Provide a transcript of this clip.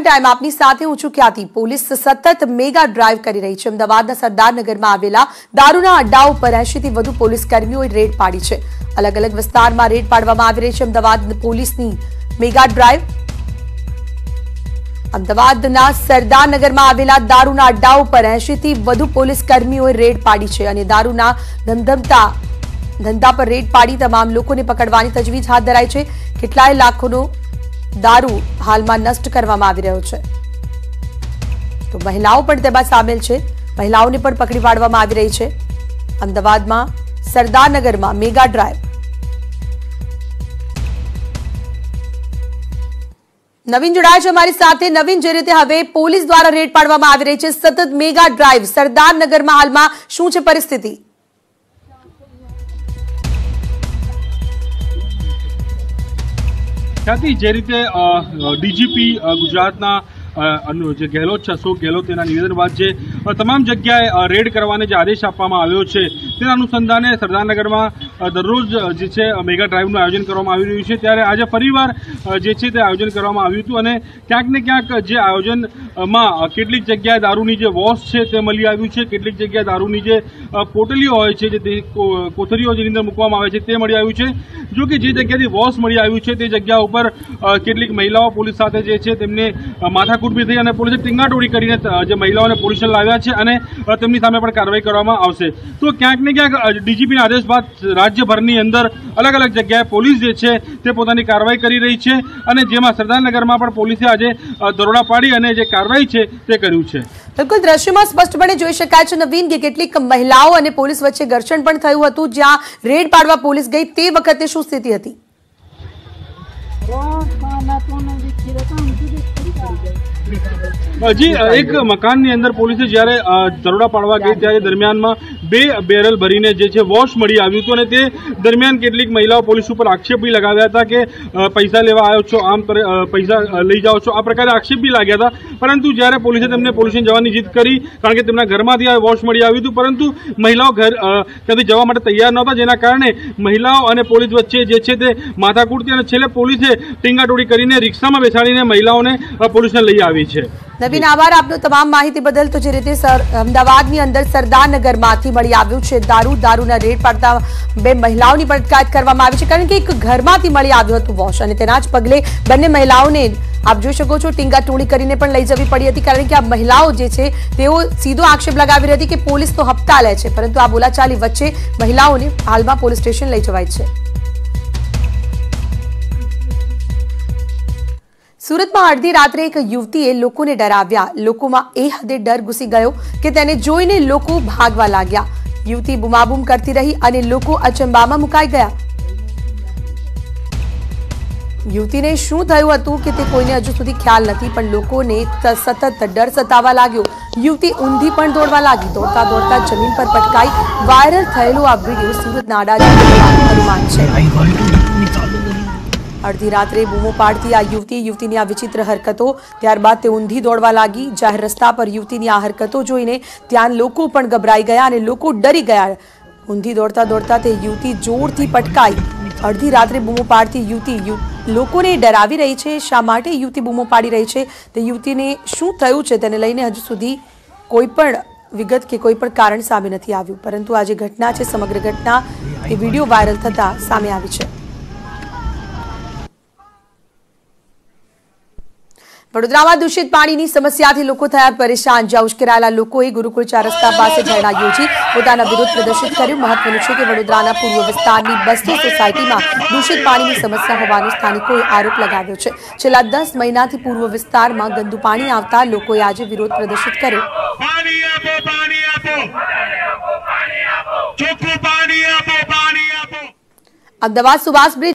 Prime time આપની સાથે હું છું ખ્યાતિ પોલીસ સતત મેગા ડ્રાઈવ કરી રહી છે. અમદાવાદના સરદારનગરમાં આવેલા દારૂના અડ્ડા ઉપર 80 વધુ પોલીસ કર્મીઓએ રેડ પાડી છે. અલગ અલગ વિસ્તારમાં રેડ પાડવામાં આવી રહી છે. અમદાવાદ પોલીસની મેગા ડ્રાઈવ. અમદાવાદના સરદારનગરમાં આવેલા દારૂના અડ્ડા ઉપર 80 થી વધુ પોલીસ કર્મીઓએ રેડ પાડી છે અને દારૂના ધમધમતા, ધંધા પર રેડ પાડી તમામ લોકોને પકડવાની તજવીજ હાથ ધરાઈ છે. કેટલાય લાખોનો દારૂ હાલમાં નષ્ટ કરવામાં આવી રહ્યો છે. તો મહિલાઓ પણ તેમાં સામેલ છે. મહિલાઓને પણ પકડી પાડવામાં આવી રહી છે. અમદાવાદમાં સરદારનગરમાં મેગા ડ્રાઈવ. નવીન જોડાયા છે અમારી સાથે. નવીન, જે રીતે હવે પોલીસ દ્વારા રેડ પાડવામાં આવી રહી છે, સતત મેગા ડ્રાઈવ. સરદારનગરમાં હાલમાં શું છે પરિસ્થિતિ? ખ્યાતિ જે રીતે ડીજીપી ગુજરાતના જે ગેહલોત છે, અશોક ગેહલોત, તેના નિવેદન બાદ જે તમામ જગ્યાએ રેડ કરવાને જે આદેશ આપવામાં આવ્યો છે, તેના અનુસંધાને સરદારનગરમાં દરરોજ જે છે મેગા ડ્રાઈવનું આયોજન કરવામાં આવી રહ્યું છે. ત્યારે આજે ફરીવાર જે છે તે આયોજન કરવામાં આવ્યું હતું અને ક્યાંક ને ક્યાંક જે આયોજનમાં કેટલીક જગ્યાએ દારૂની જે વોશ છે તે મળી આવ્યું છે. કેટલીક જગ્યાએ દારૂની જે પોટલીઓ હોય છે જે કોથળીઓ જેની અંદર મૂકવામાં આવે છે તે મળી આવ્યું છે. જો કે જે જગ્યાથી વોશ મળી આવ્યું છે તે જગ્યા ઉપર કેટલીક મહિલાઓ પોલીસ સાથે જે છે તેમને અ, માથાકૂટ બી થઈ અને પોલીસે ટીંગાટોળી કરીને જે મહિલાઓને પોલીસ લાવ્યા છે અને તેમની સામે પણ કાર્યવાહી કરવામાં આવશે. તો ક્યાંક ને ક્યાંક ડીજીપીના આદેશ બાદ રાજ્યભરની અંદર અલગ અલગ જગ્યાએ પોલીસ જે છે તે પોતાની કાર્યવાહી કરી રહી છે અને જેમાં સરદારનગરમાં પણ પોલીસે આજે દરોડા પાડી અને જે કાર્યવાહી છે તે કર્યું છે. બિલકુલ, દ્રશ્યમાં સ્પષ્ટપણે જોઈ શકાય છે, નવીન કે કેટલીક મહિલાઓ અને પોલીસ વચ્ચે ઘર્ષણ પણ થયું હતું, જ્યાં રેડ પાડવા પોલીસ ગઈ તે વખતે શું સ્થિતિ હતી? હજી એક મકાનની અંદર પોલીસે જ્યારે દરોડા પાડવા ગઈ ત્યારે દરમિયાનમાં બે બેરલ ભરીને જે છે વોશ મળી આવ્યું હતું અને તે દરમિયાન કેટલીક મહિલાઓ પોલીસ ઉપર આક્ષેપ બી લગાવ્યા હતા કે પૈસા લેવા આવ્યો છો, આમ પૈસા લઈ જાઓ છો, આ પ્રકારે આક્ષેપ બી લાગ્યા હતા. પરંતુ જ્યારે પોલીસે તેમને પોલીસને જવાની જીત કરી, કારણ કે તેમના ઘરમાંથી આ વોશ મળી આવ્યું હતું, પરંતુ મહિલાઓ ઘર ત્યાંથી જવા માટે તૈયાર નહોતા, જેના કારણે મહિલાઓ અને પોલીસ વચ્ચે જે છે તે માથાકૂટતી અને છેલ્લે પોલીસે ટીંગાટોળી કરીને રિક્ષામાં બેસાડીને મહિલાઓને પોલીસને લઈ આવી છે. નવીન, આભાર આપનો તમામ માહિતી બદલ. તો જે રીતે અમદાવાદની અંદર સરદારનગરમાંથી મળી આવ્યું છે દારૂ, દારૂના રેડ પાડતા બે મહિલાઓની અટકાયત કરવામાં આવી છે. કારણ કે એક ઘરમાંથી મળી આવ્યું હતું વોશ અને તેના જ પગલે બંને મહિલાઓને આપ જોઈ શકો છો ટીંગા ટોળી કરીને પણ લઈ જવી પડી હતી. કારણ કે આ મહિલાઓ જે છે, તેઓ સીધો આક્ષેપ લગાવી હતી કે પોલીસ તો હપ્તા લે છે. પરંતુ આ બોલાચાલી વચ્ચે મહિલાઓને હાલમાં પોલીસ સ્ટેશન લઈ જવાય છે. સુરતમાં અડધી રાત્રે એક યુવતીએ લોકોને ડરાવ્યા. લોકોમાં એ હદે ડર ઘૂસી ગયો કે તેને જોઈને લોકો ભાગવા લાગ્યા. યુવતી બુમાબુમ કરતી રહી અને લોકો અચંબામાં મુકાઈ ગયા. યુવતીને શું થયું હતું કે તે કોઈને હજુ સુધી ખ્યાલ નથી, પણ લોકોને સતત ડર સતાવા લાગ્યો. યુવતી ઊંધી પણ દોડવા લાગી. દોડતા દોડતા જમીન પર પટકાઈ વાયરલ થયેલો આ વીડિયો સુરતના અડાજણ છે. અડધી રાત્રે બૂમો પાડતી આ યુવતી, યુવતીની આ વિચિત્ર હરકતો. ત્યારબાદ તે ઊંધી દોડવા લાગી. જાહેર રસ્તા પર યુવતીની આ હરકતો જોઈને ત્યાં લોકો પણ ગભરાઈ ગયા અને લોકો ડરી ગયા. ઊંધી દોડતા દોડતા તે યુવતી જોરથી પટકાઈ. અડધી રાત્રે બૂમો પાડતી યુવતી લોકોને ડરાવી રહી છે. શા માટે યુવતી બૂમો પાડી રહી છે? તે યુવતીને શું થયું છે તેને લઈને હજુ સુધી કોઈ પણ વિગત કે કોઈ પણ કારણ સામે નથી આવ્યું. પરંતુ આ જે ઘટના છે, સમગ્ર ઘટના એ વીડિયો વાયરલ થતાં સામે આવી છે. વડોદરામાં દૂષિત પાણીની સમસ્યાથી લોકો થયા પરેશાન. જ્યાં ઉશ્કેરાયેલા લોકોએ ગુરુકુળ ચાર રસ્તા પાસે ધરણા યોજી પોતાના વિરોધ પ્રદર્શિત કર્યું. મહત્વનું છે કે વડોદરાના પૂર્વ વિસ્તારની બસ્તી સોસાયટીમાં દૂષિત પાણીની સમસ્યા હોવાનો સ્થાનિકોએ આરોપ લગાવ્યો છે. છેલ્લા દસ મહિનાથી પૂર્વ વિસ્તારમાં ગંદુ પાણી આવતા લોકોએ આજે વિરોધ પ્રદર્શિત કર્યો. અમદાવાદ સુભાષ બ્રિજ